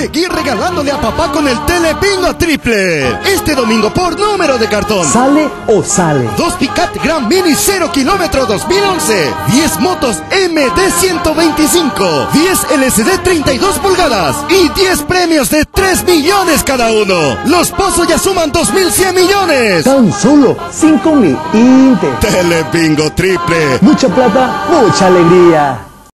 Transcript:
seguir regalándole a papá con el Telepingo Triple. Este domingo por número de cartón. ¿Sale o sale? Dos Picat Grand Mini 0 kilómetro 2011. 10 motos MD 125. 10 LCD 32 pulgadas. Y 10 premios de 3 millones cada uno. Los pozos ya suman 2.100 millones. Tan solo 5 mil Telepingo Triple. Mucha plata, mucha alegría.